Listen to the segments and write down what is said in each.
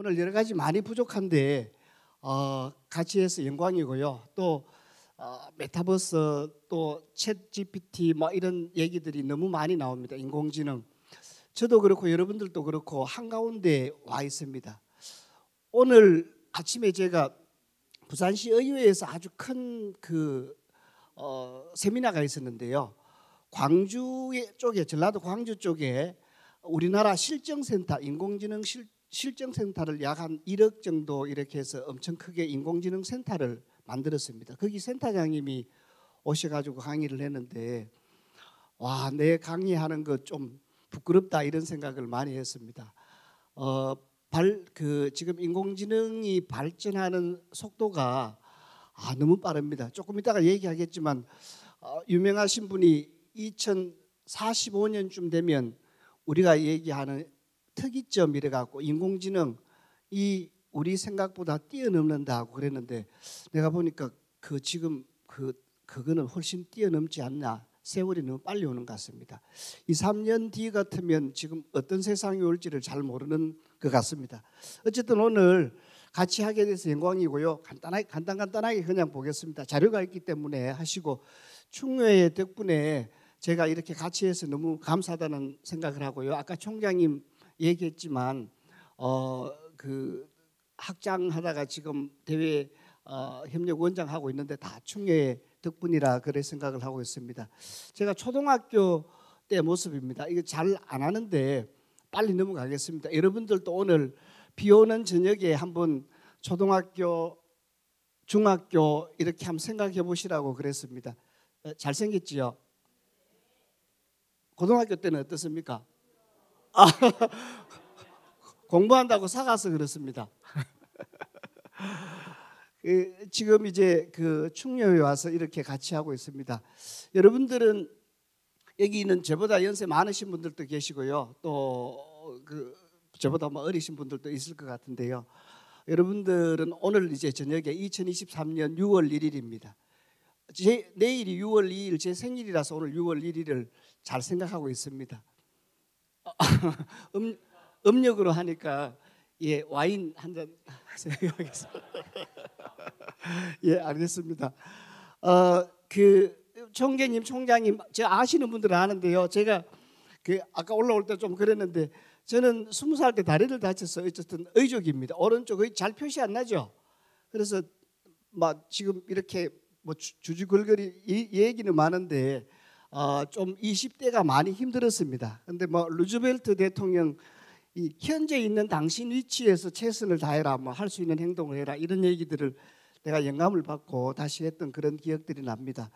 오늘 여러 가지 많이 부족한데 어, 같이 해서 영광이고요. 또 어, 메타버스 또챗 GPT 뭐 이런 얘기들이 너무 많이 나옵니다. 인공지능. 저도 그렇고 여러분들도 그렇고 한가운데 와 있습니다. 오늘 아침에 제가 부산시 의회에서 아주 큰그 어, 세미나가 있었는데요. 광주 쪽에 전라도 광주 쪽에 우리나라 실정센터 인공지능 실, 실정 센터를 약 한 1억 정도 이렇게 해서 엄청 크게 인공지능 센터를 만들었습니다. 거기 센터장님이 오셔가지고 강의를 했는데 와 내 강의하는 거 좀 부끄럽다 이런 생각을 많이 했습니다. 어, 발, 그 지금 인공지능이 발전하는 속도가 아, 너무 빠릅니다. 조금 이따가 얘기하겠지만 어, 유명하신 분이 2045년쯤 되면 우리가 얘기하는 특이점 이래 갖고 인공지능 이 우리 생각보다 뛰어넘는다고 그랬는데 내가 보니까 그 지금 그 그거는 훨씬 뛰어넘지 않나 세월이 너무 빨리 오는 것 같습니다. 이 3년 뒤 같으면 지금 어떤 세상이 올지를 잘 모르는 것 같습니다. 어쨌든 오늘 같이 하게 돼서 영광이고요. 간단하게 간단 간단하게 그냥 보겠습니다. 자료가 있기 때문에 하시고 충효의 덕분에 제가 이렇게 같이 해서 너무 감사하다는 생각을 하고요. 아까 총장님 얘기했지만 어 그 학장하다가 지금 대외 어, 협력 원장 하고 있는데 다 충효의 덕분이라 그래 생각을 하고 있습니다. 제가 초등학교 때 모습입니다. 이거 잘 안 하는데 빨리 넘어가겠습니다. 여러분들도 오늘 비 오는 저녁에 한번 초등학교, 중학교 이렇게 한번 생각해 보시라고 그랬습니다. 잘 생겼지요? 고등학교 때는 어떻습니까? 아, 공부한다고 사가서 그렇습니다. 그, 지금 이제 그 충녀에 와서 이렇게 같이 하고 있습니다. 여러분들은 여기 있는 저보다 연세 많으신 분들도 계시고요. 또 그 저보다 뭐 어리신 분들도 있을 것 같은데요. 여러분들은 오늘 이제 저녁에 2023년 6월 1일입니다. 제, 내일이 6월 2일 제 생일이라서 오늘 6월 1일을 잘 생각하고 있습니다. 음, 음력으로 하니까 예 와인 한 잔 생각하겠습니다. 예 알겠습니다. 어그 총재님 총장님 제가 아시는 분들은 아는데요. 제가 그 아까 올라올 때 좀 그랬는데 저는 스무 살 때 다리를 다쳐서 어쨌든 의족입니다. 오른쪽의 잘 표시 안 나죠. 그래서 막 지금 이렇게 뭐 주주글거리 이 얘기는 많은데 어, 좀 20대가 많이 힘들었습니다. 근데 뭐 루즈벨트 대통령 이 현재 있는 당신 위치에서 최선을 다해라 뭐 할 수 있는 행동을 해라 이런 얘기들을 내가 영감을 받고 다시 했던 그런 기억들이 납니다.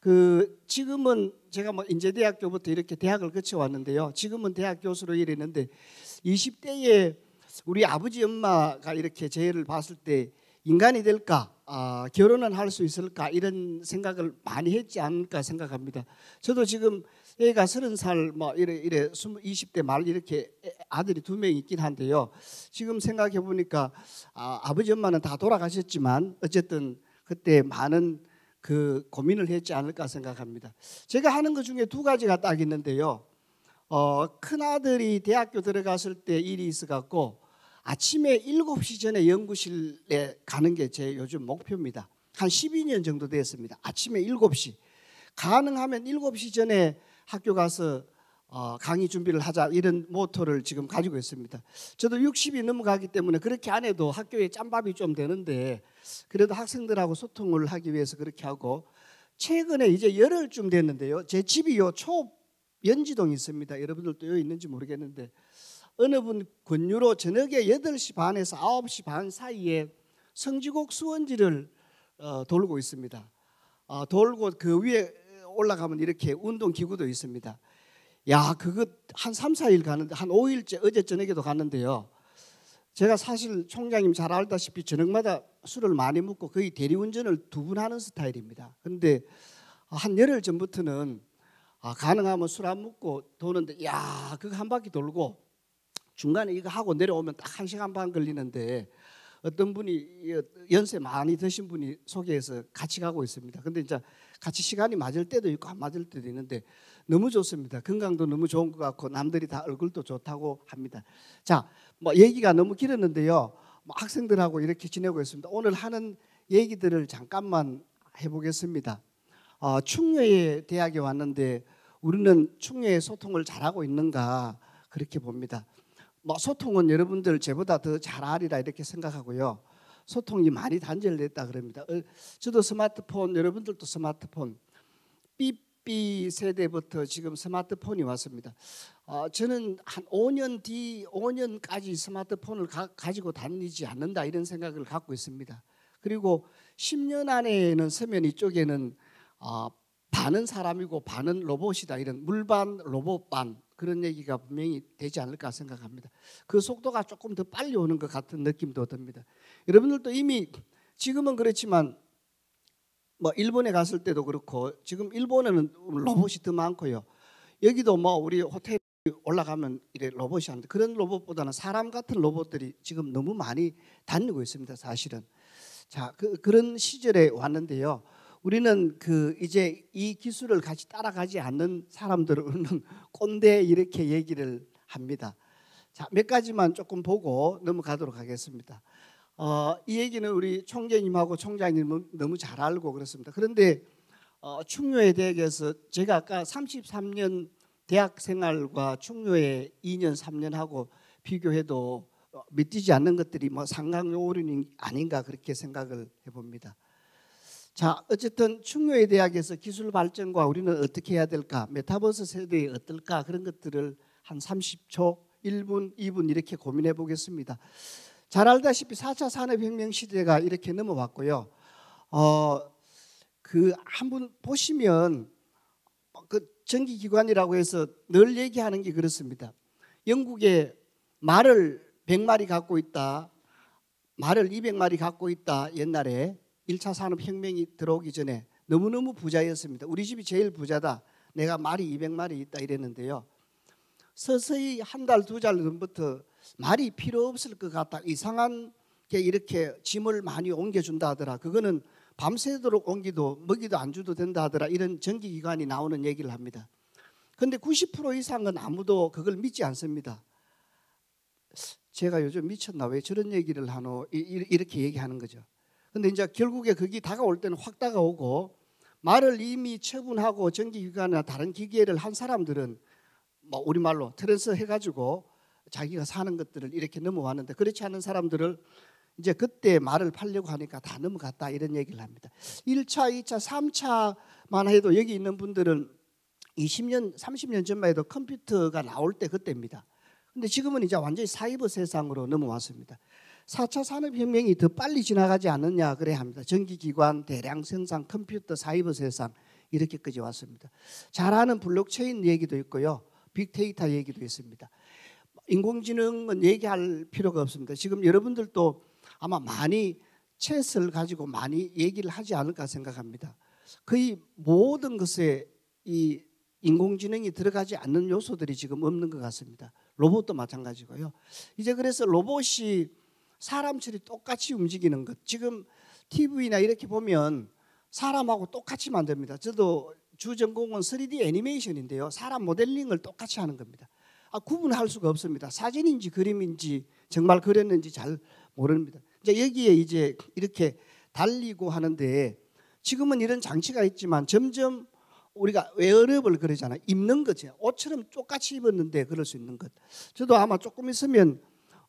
그 지금은 제가 뭐 인제대학교부터 이렇게 대학을 거쳐 왔는데요. 지금은 대학 교수로 일했는데 20대에 우리 아버지 엄마가 이렇게 저를 봤을 때 인간이 될까 아, 결혼은 할 수 있을까 이런 생각을 많이 했지 않을까 생각합니다. 저도 지금 애가 서른 살뭐 이래 이래 20대 말 이렇게 아들이 두 명 있긴 한데요. 지금 생각해 보니까 아, 아버지 엄마는 다 돌아가셨지만 어쨌든 그때 많은 그 고민을 했지 않을까 생각합니다. 제가 하는 것 중에 두 가지가 딱 있는데요. 어, 큰 아들이 대학교 들어갔을 때 일이 있어 갖고 아침에 7시 전에 연구실에 가는 게 제 요즘 목표입니다. 한 12년 정도 됐습니다. 아침에 7시. 가능하면 7시 전에 학교 가서 어, 강의 준비를 하자 이런 모토를 지금 가지고 있습니다. 저도 60이 넘어가기 때문에 그렇게 안 해도 학교에 짬밥이 좀 되는데 그래도 학생들하고 소통을 하기 위해서 그렇게 하고 최근에 이제 열흘쯤 됐는데요. 제 집이 요 초 연지동에 있습니다. 여러분들도 여기 있는지 모르겠는데 어느 분 권유로 저녁에 8시 반에서 9시 반 사이에 성지곡 수원지를 어, 돌고 있습니다. 어, 돌고 그 위에 올라가면 이렇게 운동 기구도 있습니다. 야, 그거 한 3, 4일 가는데 한 5일째 어제 저녁에도 갔는데요. 제가 사실 총장님 잘 알다시피 저녁마다 술을 많이 먹고 거의 대리운전을 두 분 하는 스타일입니다. 그런데 한 열흘 전부터는 아, 가능하면 술 안 먹고 도는데 야, 그거 한 바퀴 돌고 중간에 이거 하고 내려오면 딱 한 시간 반 걸리는데 어떤 분이 연세 많이 드신 분이 소개해서 같이 가고 있습니다. 근데 이제 같이 시간이 맞을 때도 있고 안 맞을 때도 있는데 너무 좋습니다. 건강도 너무 좋은 것 같고 남들이 다 얼굴도 좋다고 합니다. 자, 뭐 얘기가 너무 길었는데요. 뭐 학생들하고 이렇게 지내고 있습니다. 오늘 하는 얘기들을 잠깐만 해보겠습니다. 어, 충녀의 대학에 왔는데 우리는 충녀의 소통을 잘하고 있는가 그렇게 봅니다. 뭐 소통은 여러분들 제보다 더 잘하리라 이렇게 생각하고요. 소통이 많이 단절됐다 그럽니다. 어, 저도 스마트폰 여러분들도 스마트폰 삐삐 세대부터 지금 스마트폰이 왔습니다. 어, 저는 한 5년 뒤 5년까지 스마트폰을 가, 지고 다니지 않는다 이런 생각을 갖고 있습니다. 그리고 10년 안에는 서면 이쪽에는 어, 반은 사람이고 반은 로봇이다 이런 물반 로봇반 그런 얘기가 분명히 되지 않을까 생각합니다. 그 속도가 조금 더 빨리 오는 것 같은 느낌도 듭니다. 여러분들도 이미 지금은 그렇지만 뭐 일본에 갔을 때도 그렇고 지금 일본에는 로봇이 더 많고요. 여기도 뭐 우리 호텔 올라가면 이래 로봇이 하는데 그런 로봇보다는 사람 같은 로봇들이 지금 너무 많이 다니고 있습니다. 사실은 자 그, 그런 시절에 왔는데요. 우리는 그 이제 이 기술을 같이 따라가지 않는 사람들은 꼰대 이렇게 얘기를 합니다. 자, 몇 가지만 조금 보고 넘어가도록 하겠습니다. 어, 이 얘기는 우리 총재님하고 총장님은 너무 잘 알고 그렇습니다. 그런데 어, 충료에 대해서 제가 아까 33년 대학 생활과 충료의 2년 3년 하고 비교해도 어, 믿기지 않는 것들이 뭐 상강요인이 아닌가 그렇게 생각을 해봅니다. 자, 어쨌든 충요의 대학에서 기술 발전과 우리는 어떻게 해야 될까? 메타버스 세대에 어떨까? 그런 것들을 한 30초, 1분, 2분 이렇게 고민해 보겠습니다. 잘 알다시피 4차 산업혁명 시대가 이렇게 넘어왔고요. 어, 그한분 보시면 그 전기기관이라고 해서 늘 얘기하는 게 그렇습니다. 영국에 말을 100마리 갖고 있다. 말을 200마리 갖고 있다. 옛날에 1차 산업혁명이 들어오기 전에 너무너무 부자였습니다. 우리 집이 제일 부자다. 내가 말이 200마리 있다 이랬는데요. 서서히 한 달, 두 달 전부터 말이 필요 없을 것 같다. 이상한 게 이렇게 짐을 많이 옮겨준다 하더라. 그거는 밤새도록 옮기도 먹이도 안 주도 된다 하더라. 이런 전기기관이 나오는 얘기를 합니다. 근데 90% 이상은 아무도 그걸 믿지 않습니다. 제가 요즘 미쳤나 왜 저런 얘기를 하노 이렇게 얘기하는 거죠. 근데 이제 결국에 거기 다가올 때는 확 다가오고 말을 이미 처분하고 전기기관이나 다른 기계를 한 사람들은 뭐 우리말로 trans 해가지고 자기가 사는 것들을 이렇게 넘어왔는데 그렇지 않은 사람들을 이제 그때 말을 팔려고 하니까 다 넘어갔다 이런 얘기를 합니다. 1차, 2차, 3차만 해도 여기 있는 분들은 20년, 30년 전만 해도 컴퓨터가 나올 때 그때입니다. 근데 지금은 이제 완전히 사이버 세상으로 넘어왔습니다. 4차 산업혁명이 더 빨리 지나가지 않느냐 그래야 합니다. 전기기관, 대량 생산, 컴퓨터, 사이버 세상 이렇게까지 왔습니다. 잘하는 블록체인 얘기도 있고요. 빅데이터 얘기도 있습니다. 인공지능은 얘기할 필요가 없습니다. 지금 여러분들도 아마 많이 챗을 가지고 많이 얘기를 하지 않을까 생각합니다. 거의 모든 것에 이 인공지능이 들어가지 않는 요소들이 지금 없는 것 같습니다. 로봇도 마찬가지고요. 이제 그래서 로봇이 사람처럼 똑같이 움직이는 것. 지금 TV나 이렇게 보면 사람하고 똑같이 만듭니다. 저도 주 전공은 3D 애니메이션인데요. 사람 모델링을 똑같이 하는 겁니다. 아, 구분할 수가 없습니다. 사진인지 그림인지 정말 그렸는지 잘 모릅니다. 이제 여기에 이제 이렇게 달리고 하는데 지금은 이런 장치가 있지만 점점 우리가 웨어러블 그러잖아요. 입는 거죠. 옷처럼 똑같이 입었는데 그럴 수 있는 것. 저도 아마 조금 있으면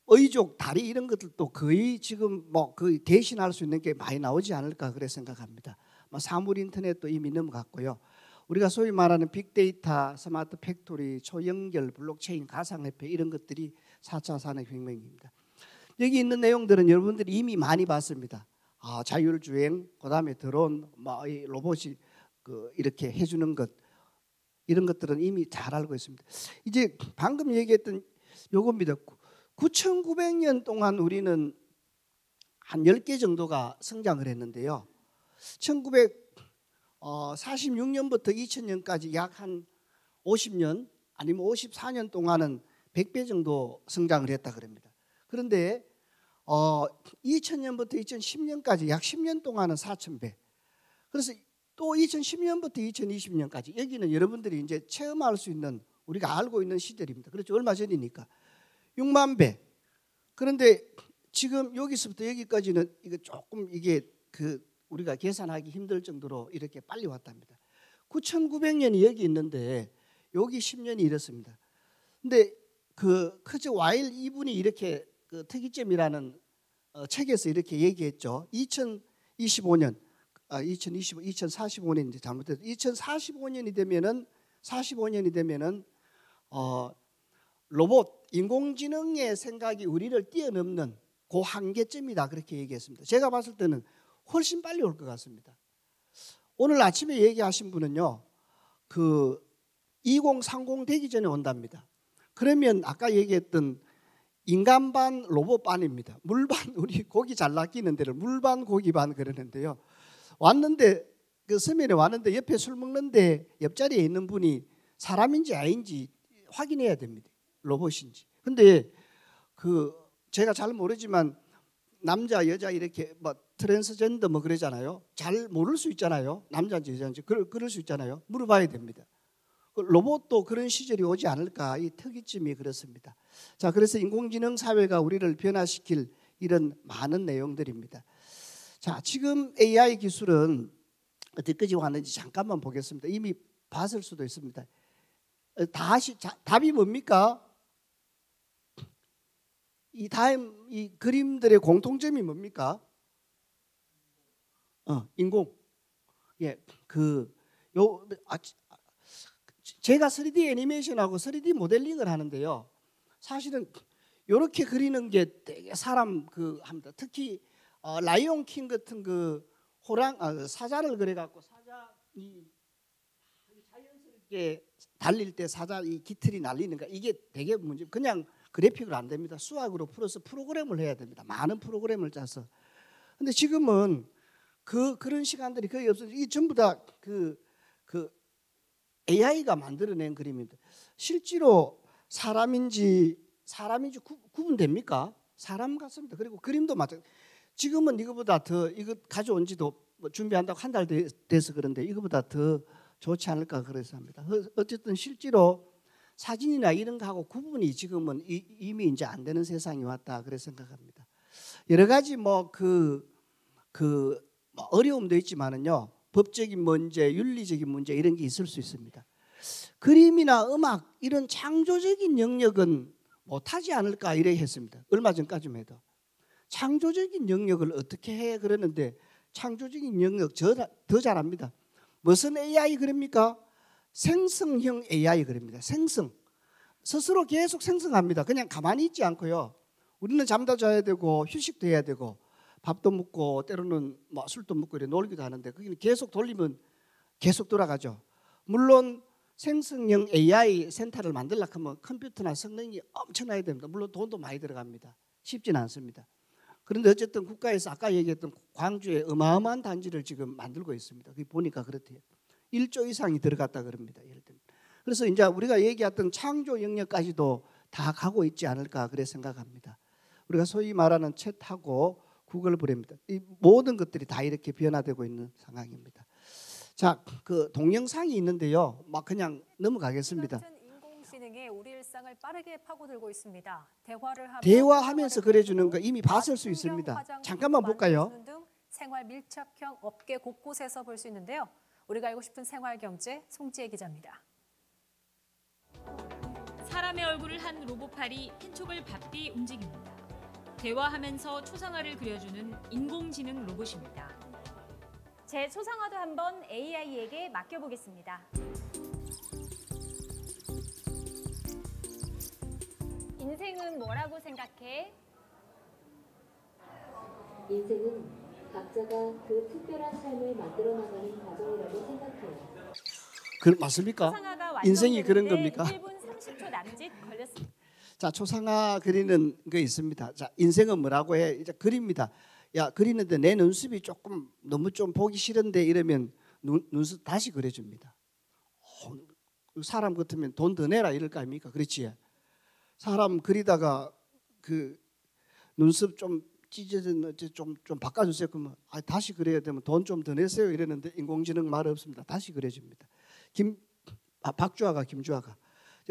의족, 다리 이런 것들도 거의 지금 뭐 거의 대신할 수 있는 게 많이 나오지 않을까 그래 생각합니다. 뭐 사물 인터넷도 이미 넘어갔고요. 우리가 소위 말하는 빅데이터, smart factory, 초연결, 블록체인, 가상화폐 이런 것들이 4차 산업혁명입니다. 여기 있는 내용들은 여러분들이 이미 많이 봤습니다. 아, 자율주행, 그다음에 드론, 뭐 로봇이 그 이렇게 해주는 것 이런 것들은 이미 잘 알고 있습니다. 이제 방금 얘기했던 요겁니다. 9,900년 동안 우리는 한 10개 정도가 성장을 했는데요. 1946년부터 2000년까지 약 한 50년 아니면 54년 동안은 100배 정도 성장을 했다 그럽니다. 그런데 어, 2000년부터 2010년까지 약 10년 동안은 4,000배. 그래서 또 2010년부터 2020년까지 여기는 여러분들이 이제 체험할 수 있는 우리가 알고 있는 시절입니다. 그렇죠. 얼마 전이니까 6만 배. 그런데 지금 여기서부터 여기까지는 이거 조금 이게 그 우리가 계산하기 힘들 정도로 이렇게 빨리 왔답니다. 9,900년이 여기 있는데 여기 10년이 이렇습니다. 근데 그 커즈 와일 이분이 이렇게 그 특이점이라는 어, 책에서 이렇게 얘기했죠. 2025년 아 2025, 2045년 이제 잘못해서 2045년이 되면은 45년이 되면은 어 로봇 인공지능의 생각이 우리를 뛰어넘는 그 한계점이다 그렇게 얘기했습니다. 제가 봤을 때는 훨씬 빨리 올 것 같습니다. 오늘 아침에 얘기하신 분은요, 그 2030 되기 전에 온답니다. 그러면 아까 얘기했던 인간 반 로봇 반입니다. 물반 우리 고기 잘 낚이는 데를 물반 고기 반 그러는데요. 왔는데 그 서면에 왔는데 옆에 술 먹는데 옆자리에 있는 분이 사람인지 아닌지 확인해야 됩니다. 로봇인지. 근데 그 제가 잘 모르지만 남자 여자 이렇게 뭐 트랜스젠더 뭐 그러잖아요. 잘 모를 수 있잖아요. 남자인지 여자인지 그럴, 그럴 수 있잖아요. 물어봐야 됩니다. 그 로봇도 그런 시절이 오지 않을까 이 특이점이 그렇습니다. 자 그래서 인공지능 사회가 우리를 변화시킬 이런 많은 내용들입니다. 자 지금 AI 기술은 어디까지 왔는지 잠깐만 보겠습니다. 이미 봤을 수도 있습니다. 어, 다시 자, 답이 뭡니까? 이 다음 이 그림들의 공통점이 뭡니까? 어, 인공. 예, 그 요 아, 제가 3D 애니메이션하고 3D 모델링을 하는데요. 사실은 이렇게 그리는 게 되게 사람 그 합니다. 특히 어, 라이온 킹 같은 그 호랑 아, 사자를 그래 갖고 사자 이 자연스럽게 달릴 때 사자 이 깃털이 날리는가 이게 되게 문제. 그냥 그래픽으로 안 됩니다. 수학으로 풀어서 프로그램을 해야 됩니다. 많은 프로그램을 짜서. 근데 지금은 그 그런 시간들이 거의 없어서 이 전부 다그그 그 AI가 만들어낸 그림입니다. 실제로 사람인지 사람인지 구, 구분됩니까? 사람 같습니다. 그리고 그림도 마찬 지금은 이거보다 더 이거 가져온 지도 뭐 준비한다고 한 달 돼서 그런데 이거보다 더 좋지 않을까 그래서 합니다. 어쨌든 실제로 사진이나 이런 거하고 구분이 지금은 이미 이제 안 되는 세상이 왔다 그래 생각합니다. 여러 가지 뭐그그뭐 어려움도 있지만은요 법적인 문제, 윤리적인 문제 이런 게 있을 수 있습니다. 그림이나 음악 이런 창조적인 영역은 못하지 않을까 이래 했습니다. 얼마 전까지만 해도 창조적인 영역을 어떻게 해 그러는데 창조적인 영역 더 잘합니다. 무슨 AI 그럽니까? 생성형 AI 그럽니다. 생성. 스스로 계속 생성합니다. 그냥 가만히 있지 않고요. 우리는 잠도 자야 되고 휴식도 해야 되고 밥도 먹고 때로는 뭐 술도 먹고 이래 놀기도 하는데 거기는 계속 돌리면 계속 돌아가죠. 물론 생성형 AI 센터를 만들려고 하면 컴퓨터나 성능이 엄청나야 됩니다. 물론 돈도 많이 들어갑니다. 쉽지는 않습니다. 그런데 어쨌든 국가에서 아까 얘기했던 광주에 어마어마한 단지를 지금 만들고 있습니다. 그 보니까 그렇대요. 1조 이상이 들어갔다 그럽니다. 예를 들면. 그래서 이제 우리가 얘기했던 창조 영역까지도 다 가고 있지 않을까 그래 생각합니다. 우리가 소위 말하는 챗하고 구글 브레입니다. 이 모든 것들이 다 이렇게 변화되고 있는 상황입니다. 자, 그 동영상이 있는데요. 막 그냥 넘어가겠습니다. 인공지능이 우리 일상을 빠르게 파고들고 있습니다. 대화를 하며 대화하면서 그려주는 거 이미 봤을 수 있습니다. 잠깐만 볼까요? 생활 밀착형 업계 곳곳에서 볼 수 있는데요. 우리가 알고 싶은 생활 경제 송지혜 기자입니다. 사람의 얼굴을 한 로봇팔이 펜촉을 밟디 움직입니다. 대화하면서 초상화를 그려주는 인공지능 로봇입니다. 제 초상화도 한번 AI에게 맡겨보겠습니다. 인생은 뭐라고 생각해? 인생은 각자가 그 특별한 삶을 만들어 나가는 과정이라고 생각해요. 그 맞습니까? 인생이 그런 겁니까? 1분 30초 남짓 걸렸습니다. 자 초상화 그리는 거 있습니다. 자 인생은 뭐라고 해? 이제 그립니다. 야 그리는데 내 눈썹이 조금 너무 좀 보기 싫은데 이러면 눈, 눈썹 다시 그려 줍니다. 어, 사람 같으면 돈 더 내라 이럴 거 아닙니까? 그렇지? 사람 그리다가 그 눈썹 좀 찢어진 좀좀 바꿔주세요. 그러면 아, 다시 그래야 되면 돈 좀 더 내세요. 이랬는데 인공지능 말 없습니다. 다시 그려집니다. 김 아, 박주아가 김주아가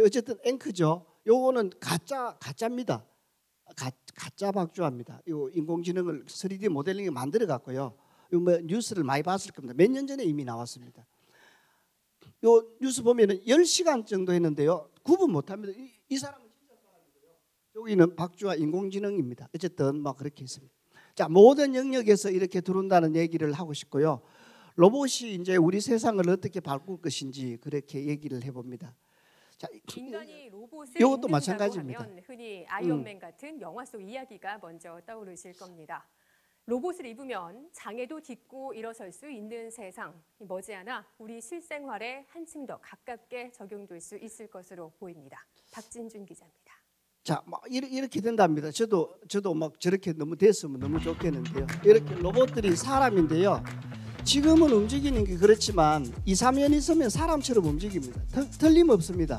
어쨌든 앵크죠. 요거는 가짜 가짜입니다. 가, 가짜 박주아입니다. 요 인공지능을 3D 모델링에 만들어 갖고요. 요뭐 뉴스를 많이 봤을 겁니다. 몇 년 전에 이미 나왔습니다. 요 뉴스 보면은 10시간 정도 했는데요. 구분 못 합니다. 이, 이 사람이고요. 여기는 박주아 인공지능입니다. 어쨌든 뭐 그렇게 했습니다. 자, 모든 영역에서 이렇게 들어온다는 얘기를 하고 싶고요. 로봇이 이제 우리 세상을 어떻게 바꿀 것인지 그렇게 얘기를 해 봅니다. 자, 인간이 로봇을 이것도 마찬가지입니다. 하면 흔히 아이언맨 같은 영화 속 이야기가 먼저 떠오르실 겁니다. 로봇을 입으면 장애도 딛고 일어설 수 있는 세상 머지않아 우리 실생활에 한층 더 가깝게 적용될 수 있을 것으로 보입니다. 박진준 기자입니다. 자, 막 이렇게, 된답니다. 저도 저도 막 저렇게 너무 됐으면 너무 좋겠는데요. 이렇게 로봇들이 사람인데요. 지금은 움직이는 게 그렇지만 2, 3년 있으면 사람처럼 움직입니다. 틀, 틀림없습니다.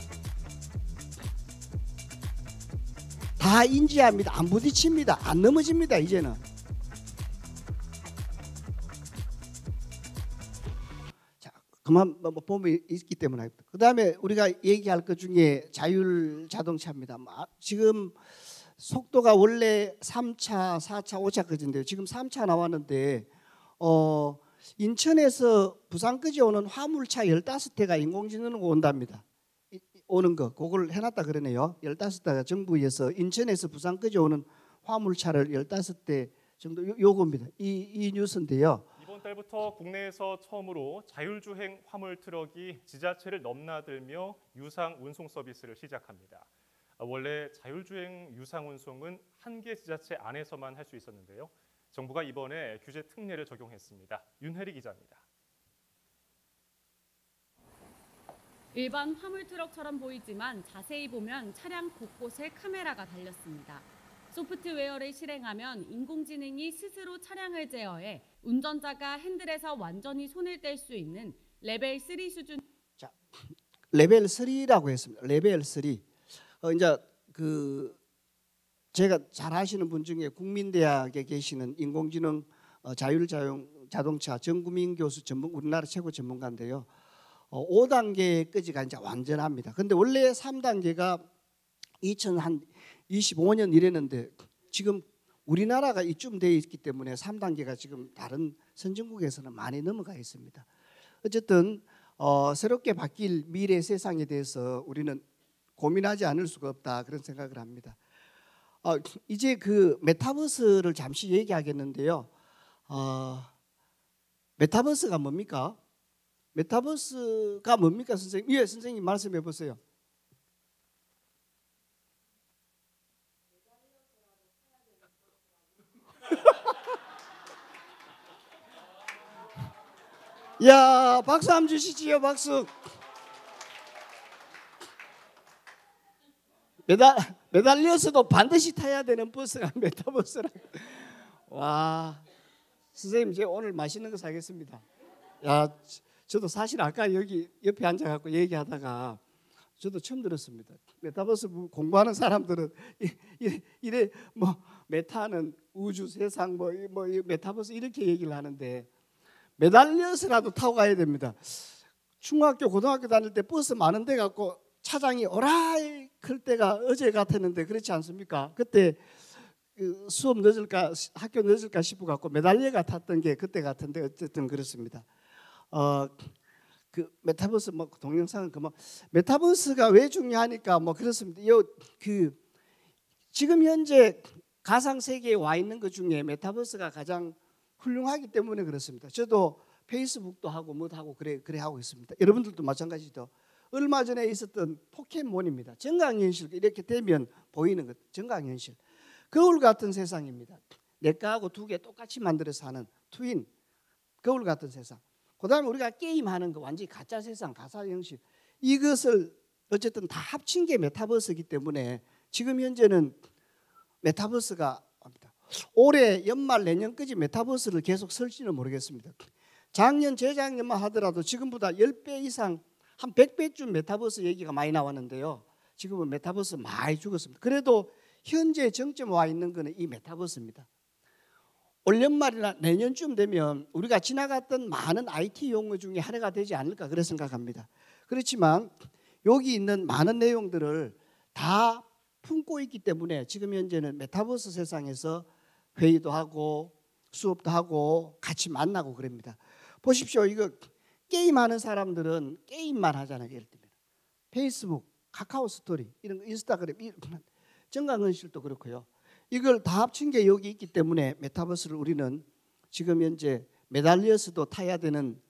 다 인지합니다. 안 부딪힙니다. 안 넘어집니다. 이제는. 그만 뭐 보험이 있기 때문에 그 다음에 우리가 얘기할 것 중에 자율 자동차입니다. 마- 지금 속도가 원래 3차, 4차, 5차까지인데요. 지금 3차 나왔는데 어, 인천에서 부산까지 오는 화물차 15대가 인공지능으로 온답니다. 오는 거 그걸 해놨다 그러네요. 15대가 정부에서 인천에서 부산까지 오는 화물차를 15대 정도 요, 요겁니다. 이, 이 뉴스인데요. 이번 달부터 국내에서 처음으로 자율주행 화물 트럭이 지자체를 넘나들며 유상 운송 서비스를 시작합니다. 아, 원래 자율주행 유상 운송은 한 개 지자체 안에서만 할 수 있었는데요. 정부가 이번에 규제 특례를 적용했습니다. 윤혜리 기자입니다. 일반 화물 트럭처럼 보이지만 자세히 보면 차량 곳곳에 카메라가 달렸습니다. 소프트웨어를 실행하면 인공지능이 스스로 차량을 제어해 운전자가 핸들에서 완전히 손을 뗄 수 있는 레벨 3 수준 레벨 3라고 했습니다. 레벨 3. 어 이제 그 제가 잘 아시는 분 중에 국민대학에 계시는 인공지능 어, 자율자용 자동차 전구민 교수 전문 우리나라 최고 전문가인데요. 어, 5단계까지가 이제 완전합니다. 근데 원래 3단계가 2025년 이랬는데 지금 우리나라가 이쯤 돼 있기 때문에 3단계가 지금 다른 선진국에서는 많이 넘어가 있습니다. 어쨌든 어, 새롭게 바뀔 미래 세상에 대해서 우리는 고민하지 않을 수가 없다 그런 생각을 합니다. 어, 이제 그 메타버스를 잠시 얘기하겠는데요. 어, 메타버스가 뭡니까? 메타버스가 뭡니까, 선생님? 예, 선생님 말씀해 보세요. 야, 박수 한번 주시지요, 박수. 매달 매달려서도 반드시 타야 되는 버스가 메타버스라. 와, 선생님 제가 오늘 맛있는 거 사겠습니다. 야, 저도 사실 아까 여기 옆에 앉아 갖고 얘기하다가 저도 처음 들었습니다. 메타버스 공부하는 사람들은 이- 이- 이래 뭐 meta는 우주 세상 뭐, 이- 뭐이 메타버스 이렇게 얘기를 하는데 매달려서라도 타고 가야 됩니다. 중학교 고등학교 다닐 때 버스 많은 데 갖고 차장이 오라이 칼 때가 어제 같았는데 그렇지 않습니까? 그때 그 수업 늦을까 학교 늦을까 싶어 갖고 매달려가 탔던 게 그때 같은데 어쨌든 그렇습니다. 어, 그 메타버스 뭐 동영상은 그뭐 메타버스가 왜 중요하니까 뭐 그렇습니다. 요그 지금 현재 가상 세계에 와 있는 것 중에 메타버스가 가장 훌륭하기 때문에 그렇습니다. 저도 페이스북도 하고 뭐도 하고 그래 그래 하고 있습니다. 여러분들도 마찬가지죠. 얼마 전에 있었던 포켓몬입니다. 정강현실 이렇게 되면 보이는 것 정강현실. 거울 같은 세상입니다. 내 거하고 두 개 똑같이 만들어서 하는 트윈 거울 같은 세상. 그다음에 우리가 게임하는 거 완전히 가짜 세상, 가사 형식. 이것을 어쨌든 다 합친 게 메타버스이기 때문에 지금 현재는 메타버스가. 올해 연말 내년까지 메타버스를 계속 설지는 모르겠습니다. 작년 재작년만 하더라도 지금보다 10배 이상 한 100배쯤 메타버스 얘기가 많이 나왔는데요. 지금은 메타버스 많이 죽었습니다. 그래도 현재 정점 와 있는 거는 이 메타버스입니다. 올 연말이나 내년쯤 되면 우리가 지나갔던 많은 IT 용어 중에 하나가 되지 않을까 그래 생각합니다. 그렇지만 여기 있는 많은 내용들을 다 품고 있기 때문에 지금 현재는 메타버스 세상에서 회의도 하고 수업도 하고 같이 만나고 그럽니다. 보십시오. 이거 게임하는 사람들은 게임만 하잖아요. 예를 들면 페이스북, 카카오 스토리, 이런 거, 인스타그램, 정강은 실도 그렇고요. 이걸 다 합친 게 여기 있기 때문에 메타버스를 우리는 지금 현재 매달려서도 타야 되는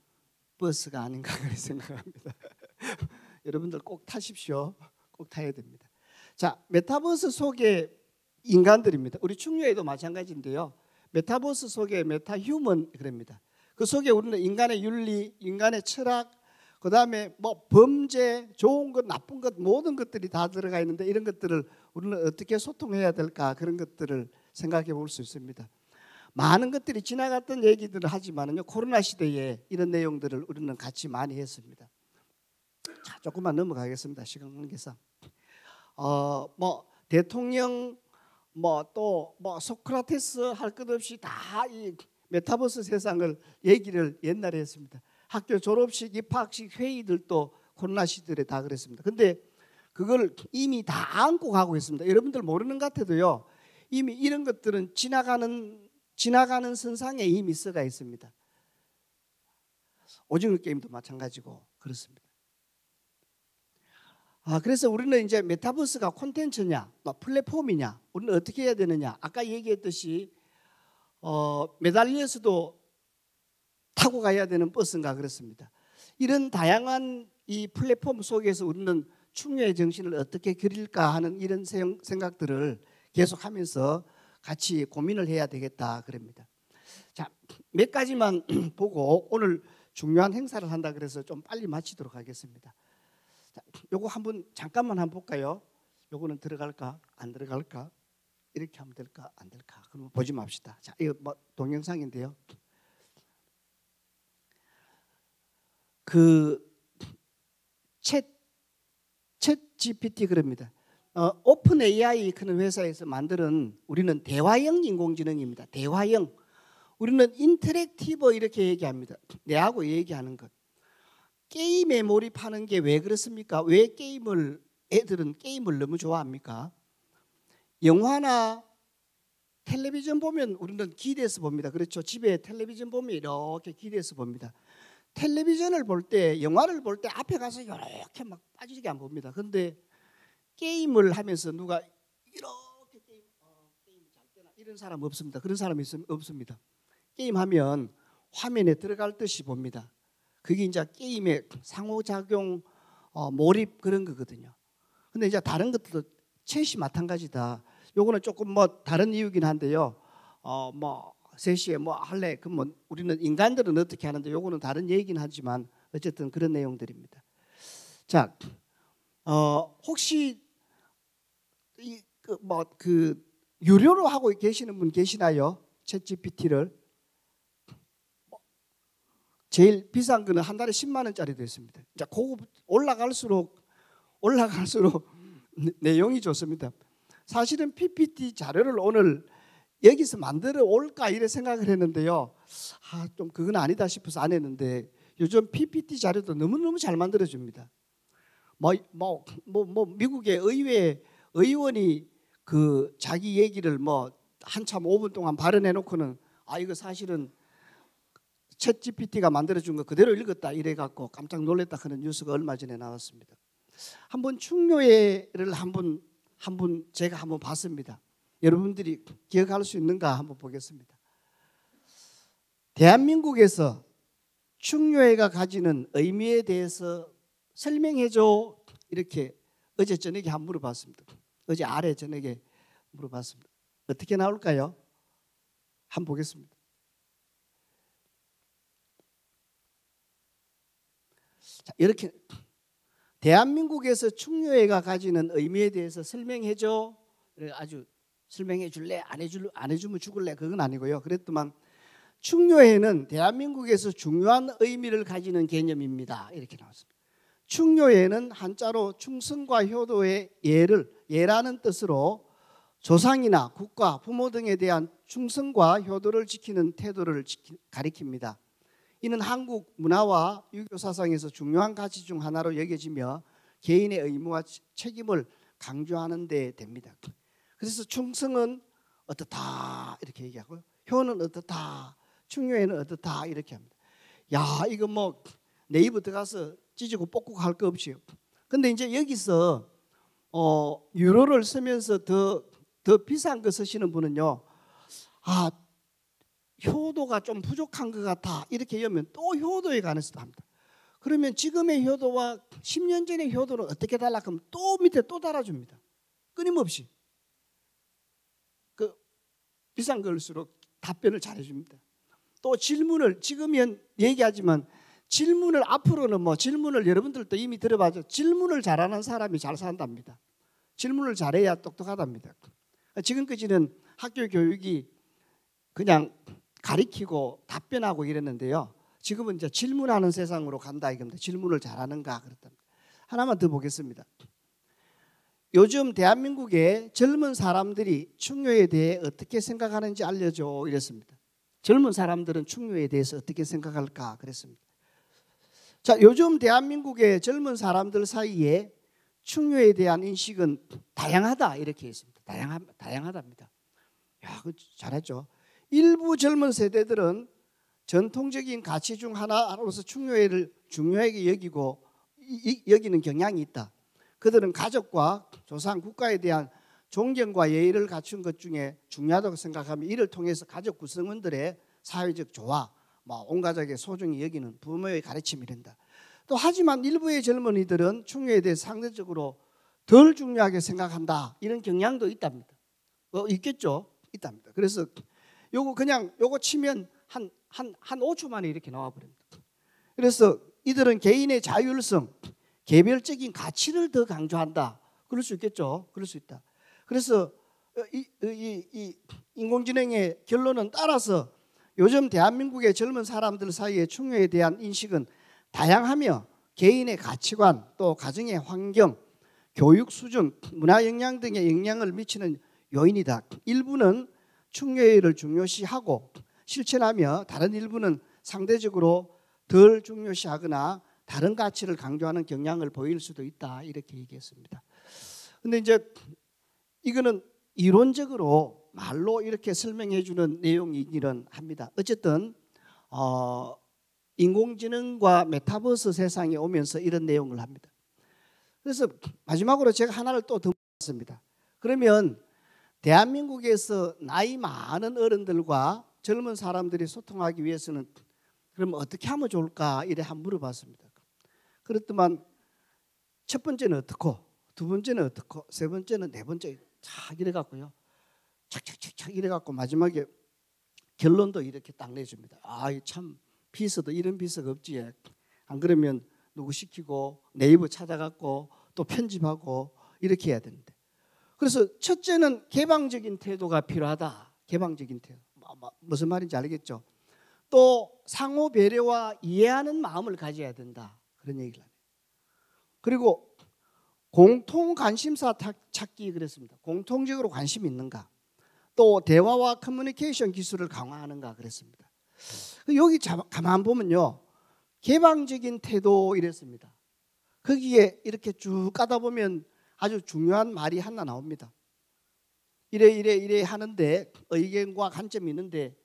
버스가 아닌가 생각합니다. 여러분들 꼭 타십시오. 꼭 타야 됩니다. 자, 메타버스 속에 인간들입니다. 우리 충효예도 마찬가지인데요. 메타버스 속에 metahuman 그럽니다. 그 속에 우리는 인간의 윤리, 인간의 철학, 그 다음에 뭐 범죄, 좋은 것, 나쁜 것 모든 것들이 다 들어가 있는데 이런 것들을 우리는 어떻게 소통해야 될까 그런 것들을 생각해 볼 수 있습니다. 많은 것들이 지나갔던 얘기들을 하지만은요 코로나 시대에 이런 내용들을 우리는 같이 많이 했습니다. 자 조금만 넘어가겠습니다 시간 관계상. 어 뭐 대통령 뭐또뭐 소크라테스 할 것 없이 다 이 메타버스 세상을 얘기를 옛날에 했습니다. 학교 졸업식, 입학식 회의들도 코로나 시절에 다 그랬습니다. 근데 그걸 이미 다 안고 가고 있습니다. 여러분들 모르는 것 같아도요. 이미 이런 것들은 지나가는 지나가는 선상에 이미 써가 있습니다. 오징어 게임도 마찬가지고 그렇습니다. 아, 그래서 우리는 이제 메타버스가 콘텐츠냐, 뭐 플랫폼이냐, 우리는 어떻게 해야 되느냐. 아까 얘기했듯이 어, 메달리어스도 타고 가야 되는 버스인가 그렇습니다. 이런 다양한 이 플랫폼 속에서 우리는 충녀의 정신을 어떻게 그릴까 하는 이런 생각들을 계속하면서 같이 고민을 해야 되겠다 그럽니다. 자, 몇 가지만 보고 오늘 중요한 행사를 한다 그래서 좀 빨리 마치도록 하겠습니다. 자, 요거 한번 잠깐만 한번 볼까요? 요거는 들어갈까 안 들어갈까? 이렇게 하면 될까 안 될까? 그럼 보지 맙시다. 자, 이거 뭐 동영상인데요. 그 Chat ChatGPT 그럽니다. 어, OpenAI 그런 회사에서 만드는 우리는 대화형 인공지능입니다. 대화형. 우리는 interactive 이렇게 얘기합니다. 내하고 얘기하는 것. 게임에 몰입하는 게 왜 그렇습니까? 왜 게임을 애들은 게임을 너무 좋아합니까? 영화나 텔레비전 보면 우리는 기대서 봅니다. 그렇죠? 집에 텔레비전 보면 이렇게 기대서 봅니다. 텔레비전을 볼 때, 영화를 볼 때 앞에 가서 이렇게 막 빠지게 안 봅니다. 근데 게임을 하면서 누가 이렇게 게임, 어, 게임 잘 되나 이런 사람 없습니다. 그런 사람이 없습니다. 게임하면 화면에 들어갈 듯이 봅니다. 그게 이제 게임의 상호작용, 어, 몰입 그런 거거든요. 근데 이제 다른 것들도 챗이 마찬가지다. 요거는 조금 뭐 다른 이유긴 한데요. 어, 뭐 3시에 뭐 할래? 그럼 뭐 우리는 인간들은 어떻게 하는데 요거는 다른 얘기긴 하지만 어쨌든 그런 내용들입니다. 자, 어, 혹시 이뭐그 그 유료로 하고 계시는 분 계시나요? 챗 GPT를 제일 비싼 거는 한 달에 10만 원짜리도 있습니다. 자, 고급 올라갈수록 올라갈수록 내용이 좋습니다. 사실은 PPT 자료를 오늘 여기서 만들어 올까 이래 생각을 했는데요. 아, 좀 그건 아니다 싶어서 안 했는데 요즘 PPT 자료도 너무너무 잘 만들어 줍니다. 뭐, 뭐, 뭐, 뭐, 미국의 의회 의원이 그 자기 얘기를 뭐 한참 5분 동안 발언해 놓고는 아, 이거 사실은 챗 GPT가 만들어 준 거 그대로 읽었다 이래 갖고 깜짝 놀랐다 하는 뉴스가 얼마 전에 나왔습니다. 한번 충료회를 한번 한번 제가 한번 봤습니다. 여러분들이 기억할 수 있는가 한번 보겠습니다. 대한민국에서 충료회가 가지는 의미에 대해서 설명해 줘 이렇게 어제 저녁에 한 물어봤습니다. 어제 아래 저녁에 물어봤습니다. 어떻게 나올까요? 한번 보겠습니다. 자, 이렇게 대한민국에서 충료회가 가지는 의미에 대해서 설명해 줘. 아주 설명해 줄래? 안 해줄 안 해주면 죽을래? 그건 아니고요. 그랬더만 충료회는 대한민국에서 중요한 의미를 가지는 개념입니다. 이렇게 나왔습니다. 충료회는 한자로 충성과 효도의 예를 예라는 뜻으로 조상이나 국가, 부모 등에 대한 충성과 효도를 지키는 태도를 가리킵니다. 이는 한국 문화와 유교 사상에서 중요한 가치 중 하나로 여겨지며 개인의 의무와 책임을 강조하는 데 됩니다. 그래서 충성은 어떻다 이렇게 얘기하고요. 효는 어떻다, 충효에는 어떻다 이렇게 합니다. 야 이거 뭐 네이버 들어가서 찢고 뽑고 할 거 없이요. 근데 이제 여기서 어 유로를 쓰면서 더 더 비싼 거 쓰시는 분은요. 아 효도가 좀 부족한 것 같아 이렇게 하면 또 효도에 관해서도 합니다. 그러면 지금의 효도와 10년 전의 효도는 어떻게 달라? 그럼 또 밑에 또 달아줍니다. 끊임없이 그 비싼 걸수록 답변을 잘해줍니다. 또 질문을 지금은 얘기하지만 질문을 앞으로는 뭐 질문을 여러분들도 이미 들어봤죠. 질문을 잘하는 사람이 잘 산답니다. 질문을 잘해야 똑똑하답니다. 지금까지는 학교 교육이 그냥 가리키고 답변하고 이랬는데요. 지금은 이제 질문하는 세상으로 간다 이겁니다. 질문을 잘하는가 그렇답니다. 하나만 더 보겠습니다. 요즘 대한민국의 젊은 사람들이 충효에 대해 어떻게 생각하는지 알려줘 이랬습니다. 젊은 사람들은 충효에 대해서 어떻게 생각할까 그랬습니다. 자, 요즘 대한민국의 젊은 사람들 사이에 충효에 대한 인식은 다양하다 이렇게 했습니다. 다양하, 다양하답니다. 야, 그 잘했죠. 일부 젊은 세대들은 전통적인 가치 중 하나로서 충효를 중요하게 여기고 이, 여기는 경향이 있다. 그들은 가족과 조상, 국가에 대한 존경과 예의를 갖춘 것 중에 중요하다고 생각하며 이를 통해서 가족 구성원들의 사회적 조화, 뭐온 가족의 소중히 여기는 부모의 가르침이 된다. 또 하지만 일부의 젊은이들은 충효에 대해 상대적으로 덜 중요하게 생각한다. 이런 경향도 있답니다. 어, 있겠죠? 있답니다. 그래서 요거 그냥 요거 치면 한 한 한 5초 만에 이렇게 나와 버립니다. 그래서 이들은 개인의 자율성, 개별적인 가치를 더 강조한다. 그럴 수 있겠죠. 그럴 수 있다. 그래서 이, 이, 이 인공지능의 결론은 따라서 요즘 대한민국의 젊은 사람들 사이의 충효에 대한 인식은 다양하며 개인의 가치관 또 가정의 환경, 교육 수준, 문화 영향 등의 영향을 미치는 요인이다. 일부는 충효를 중요시하고 실천하며 다른 일부는 상대적으로 덜 중요시하거나 다른 가치를 강조하는 경향을 보일 수도 있다 이렇게 얘기했습니다. 근데 이제 이거는 이론적으로 말로 이렇게 설명해 주는 내용이기는 합니다. 어쨌든 어, 인공지능과 메타버스 세상에 오면서 이런 내용을 합니다. 그래서 마지막으로 제가 하나를 또 덧봤습니다. 그러면 대한민국에서 나이 많은 어른들과 젊은 사람들이 소통하기 위해서는 그럼 어떻게 하면 좋을까 이래 한 물어봤습니다. 그렇더만 첫 번째는 어떻고 두 번째는 어떻고 세 번째는 네 번째 착 이래 갖고요. 착착착착 이래 갖고 마지막에 결론도 이렇게 딱 내줍니다. 아 참 비서도 이런 비서가 없지. 안 그러면 누구 시키고 네이버 찾아갖고 또 편집하고 이렇게 해야 되는데. 그래서 첫째는 개방적인 태도가 필요하다. 개방적인 태도. 뭐, 뭐, 무슨 말인지 알겠죠? 또 상호 배려와 이해하는 마음을 가져야 된다. 그런 얘기를 하네요. 그리고 공통 관심사 찾기 그랬습니다. 공통적으로 관심 있는가? 또 대화와 커뮤니케이션 기술을 강화하는가 그랬습니다. 여기 가만 보면요. 개방적인 태도 이랬습니다. 거기에 이렇게 쭉 까다 보면 아주 중요한 말이 하나 나옵니다. 이래 이래 이래 하는데 의견과 관점이 있는데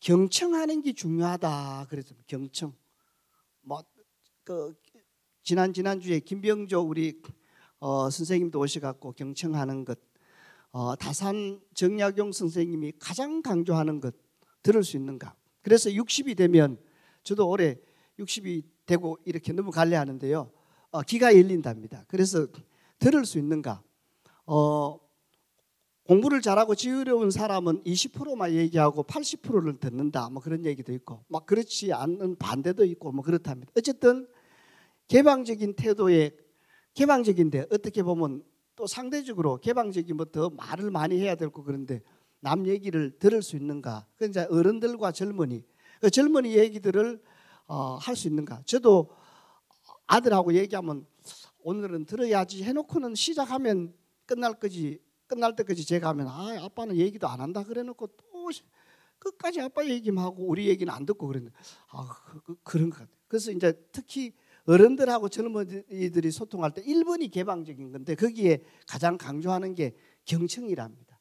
경청하는 게 중요하다 그랬습니다. 경청. 뭐그 지난 지난 주에 김병조 우리 어, 선생님도 오셔갖고 경청하는 것, 어, 다산 정약용 선생님이 가장 강조하는 것 들을 수 있는가? 그래서 60이 되면 저도 올해 60이 되고 이렇게 넘어갈래 하는데요. 어, 귀가 열린답니다. 그래서 들을 수 있는가? 어, 공부를 잘하고 지으려운 사람은 20%만 얘기하고 80%를 듣는다. 뭐 그런 얘기도 있고, 막 그렇지 않은 반대도 있고, 뭐 그렇답니다. 어쨌든 개방적인 태도에 개방적인데 어떻게 보면 또 상대적으로 개방적이면 뭐더 말을 많이 해야 되고 그런데 남 얘기를 들을 수 있는가? 그 이제 어른들과 젊은이, 그 젊은이 얘기들을 어, 할 수 있는가? 저도 아들하고 얘기하면 오늘은 들어야지 해놓고는 시작하면 끝날 거지 끝날 때까지 제가 하면 아 아빠는 얘기도 안 한다 그래놓고 또 시- 끝까지 아빠 얘기만 하고 우리 얘기는 안 듣고 그랬는데 아 그, 그, 런것 같아요. 그래서 이제 특히 어른들하고 젊은이들이 소통할 때 1번이 개방적인 건데 거기에 가장 강조하는 게 경청이랍니다.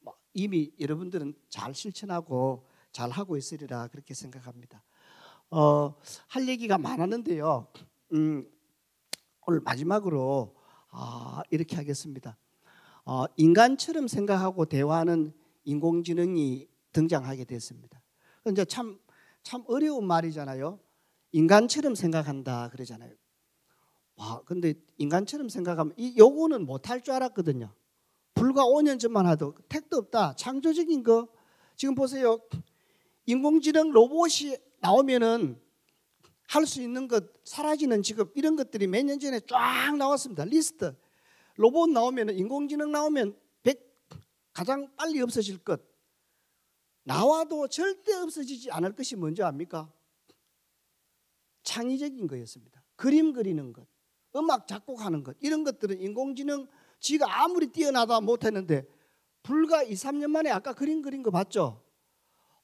뭐 이미 여러분들은 잘 실천하고 잘 하고 있으리라 그렇게 생각합니다. 어, 할 얘기가 많았는데요. 음, 오늘 마지막으로 아, 이렇게 하겠습니다. 어, 인간처럼 생각하고 대화하는 인공지능이 등장하게 됐습니다. 이제 참, 참 어려운 말이잖아요. 인간처럼 생각한다 그러잖아요. 와, 근데 인간처럼 생각하면 이 요거는 못할 줄 알았거든요. 불과 5년 전만 해도 택도 없다. 창조적인 거. 지금 보세요. 인공지능 로봇이 나오면은 할 수 있는 것, 사라지는 직업 이런 것들이 몇 년 전에 쫙 나왔습니다. 리스트. 로봇 나오면 인공지능 나오면 100 가장 빨리 없어질 것. 나와도 절대 없어지지 않을 것이 뭔지 압니까? 창의적인 거였습니다. 그림 그리는 것, 음악 작곡하는 것 이런 것들은 인공지능 지가 아무리 뛰어나다 못했는데 불과 2, 3년 만에 아까 그림 그린 거 봤죠?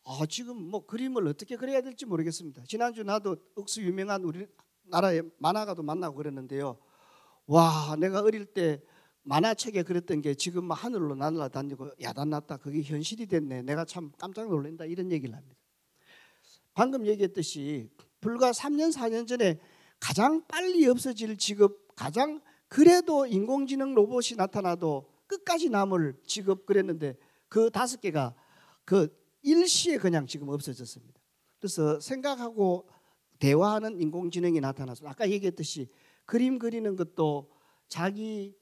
아, 지금 뭐 그림을 어떻게 그려야 될지 모르겠습니다. 지난주 나도 억수 유명한 우리 나라의 만화가도 만나고 그랬는데요. 와, 내가 어릴 때 만화책에 그랬던 게 지금 막 하늘로 날아다니고 야단났다. 그게 현실이 됐네. 내가 참 깜짝 놀란다. 이런 얘기를 합니다. 방금 얘기했듯이 불과 3년, 4년 전에 가장 빨리 없어질 직업, 가장 그래도 인공지능 로봇이 나타나도 끝까지 남을 직업 그랬는데 그 다섯 개가 그 일시에 그냥 지금 없어졌습니다. 그래서 생각하고 대화하는 인공지능이 나타나서 아까 얘기했듯이 그림 그리는 것도 자기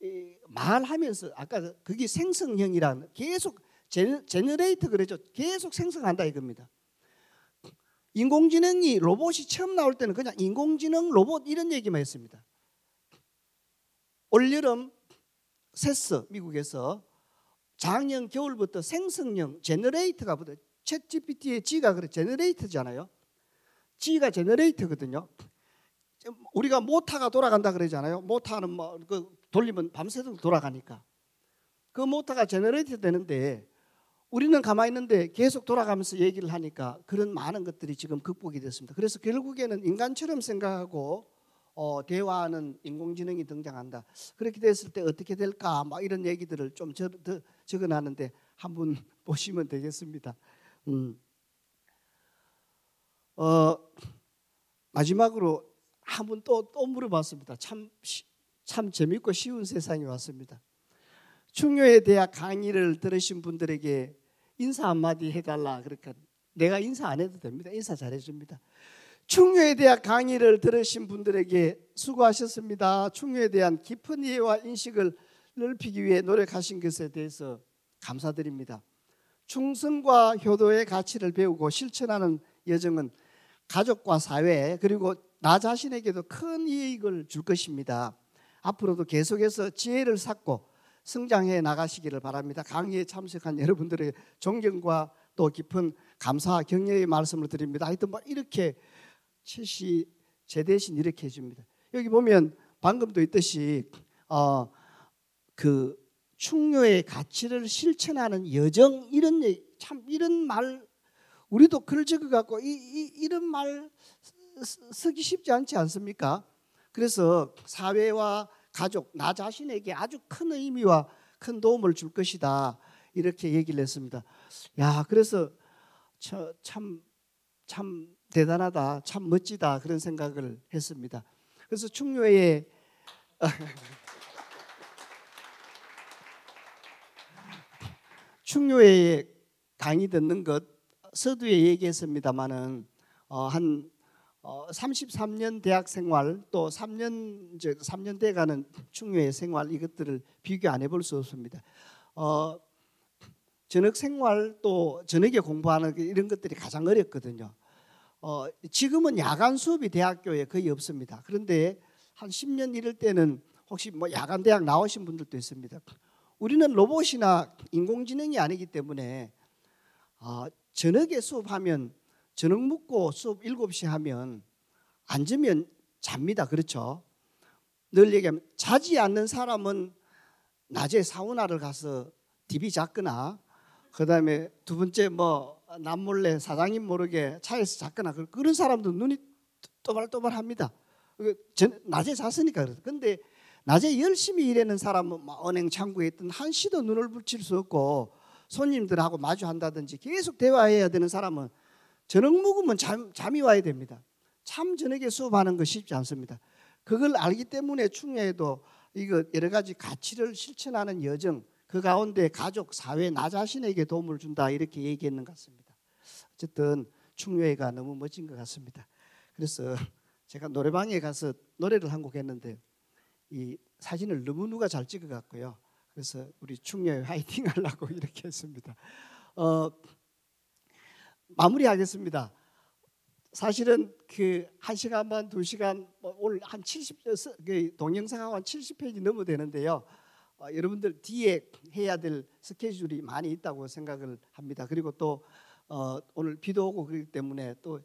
이, 말하면서 아까 그게 생성형이라는 계속 gener, generator 그러죠. 계속 생성한다 이겁니다. 인공지능이 로봇이 처음 나올 때는 그냥 인공지능 로봇 이런 얘기만 했습니다. 올여름 CES 미국에서 작년 겨울부터 생성형 generator가 붙어 챗 GPT의 G가 그래 generator잖아요. G가 generator거든요. 우리가 모타가 돌아간다 그러잖아요. 모타는 뭐 그 돌리면 밤새도록 돌아가니까 그 모타가 generator 되는데 우리는 가만히 있는데 계속 돌아가면서 얘기를 하니까 그런 많은 것들이 지금 극복이 됐습니다. 그래서 결국에는 인간처럼 생각하고 어, 대화하는 인공지능이 등장한다. 그렇게 됐을 때 어떻게 될까? 막 이런 얘기들을 좀 적, 적어놨는데 한번 보시면 되겠습니다. 음. 어, 마지막으로 한 번 또, 또 물어봤습니다. 참, 참 재밌고 쉬운 세상이 왔습니다. 충효의 대학 강의를 들으신 분들에게 인사 한마디 해달라. 그러니까 내가 인사 안 해도 됩니다. 인사 잘해줍니다. 충효에 대한 강의를 들으신 분들에게 수고하셨습니다. 충효에 대한 깊은 이해와 인식을 넓히기 위해 노력하신 것에 대해서 감사드립니다. 충성과 효도의 가치를 배우고 실천하는 여정은 가족과 사회 그리고 나 자신에게도 큰 이익을 줄 것입니다. 앞으로도 계속해서 지혜를 쌓고 성장해 나가시기를 바랍니다. 강의에 참석한 여러분들의 존경과 또 깊은 감사와 격려의 말씀을 드립니다. 하여튼 뭐 이렇게 챗이 제 대신 이렇게 해줍니다. 여기 보면 방금도 있듯이 어, 그 충효의 가치를 실천하는 여정 이런 참 이런 말 우리도 글 적어 갖고 이, 이, 이런 말 쓰기 쉽지 않지 않습니까? 그래서 사회와 가족 나 자신에게 아주 큰 의미와 큰 도움을 줄 것이다 이렇게 얘기를 했습니다. 야 그래서 참참 참 대단하다 참 멋지다 그런 생각을 했습니다. 그래서 충효에 충효에 강의 듣는 것 서두에 얘기했습니다마는 어, 한 어, 33년 대학 생활 또 3년 이제 3년 돼 가는 충효의 생활 이것들을 비교 안 해볼 수 없습니다. 어, 저녁 생활 또 저녁에 공부하는 이런 것들이 가장 어렵거든요. 어, 지금은 야간 수업이 대학교에 거의 없습니다. 그런데 한 10년 이럴 때는 혹시 뭐 야간 대학 나오신 분들도 있습니다. 우리는 로봇이나 인공지능이 아니기 때문에 어, 저녁에 수업하면 저녁 먹고 수업 7시 하면 앉으면 잡니다. 그렇죠? 늘 얘기하면 자지 않는 사람은 낮에 사우나를 가서 DB 잡거나 그다음에 두 번째 뭐 남몰래 사장님 모르게 차에서 잡거나 그- 그런 사람도 눈이 또발또발합니다. 그 전- 낮에 잤으니까 그래요. 근데 낮에 열심히 일하는 사람은 막 은행 창구에 있던 한시도 눈을 붙일 수 없고 손님들하고 마주한다든지 계속 대화해야 되는 사람은 저녁 먹으면 잠, 잠이 와야 됩니다. 참 저녁에 수업하는 거 쉽지 않습니다. 그걸 알기 때문에 충녀에도 이거 여러 가지 가치를 실천하는 여정 그 가운데 가족, 사회, 나 자신에게 도움을 준다 이렇게 얘기했는 것 같습니다. 어쨌든 충녀회가 너무 멋진 것 같습니다. 그래서 제가 노래방에 가서 노래를 한 곡 했는데 이 사진을 너무 누가 잘 찍어갖고요. 그래서 우리 충녀회 화이팅 하려고 이렇게 했습니다. 어, 마무리하겠습니다. 사실은 그한 시간 반, 두 시간 뭐 오늘 한 70, 그 동영상하고 한 70페이지 넘어 되는데요. 어, 여러분들 뒤에 해야 될 스케줄이 많이 있다고 생각을 합니다. 그리고 또 어, 오늘 비도 오고 그렇기 때문에 또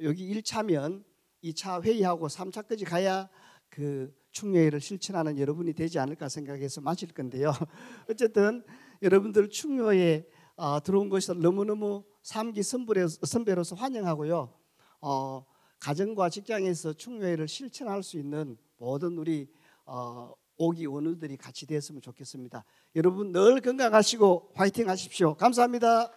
여기 1차면 2차 회의하고 3차까지 가야 그 충녀회를 실천하는 여러분이 되지 않을까 생각해서 마칠 건데요. 어쨌든 여러분들 충녀회에 어, 들어온 것을 너무너무 삼기 선배로서, 환영하고요. 어, 가정과 직장에서 충녀회를 실천할 수 있는 모든 우리 어, 오기 원우들이 같이 됐으면 좋겠습니다. 여러분 늘 건강하시고 화이팅 하십시오. 감사합니다.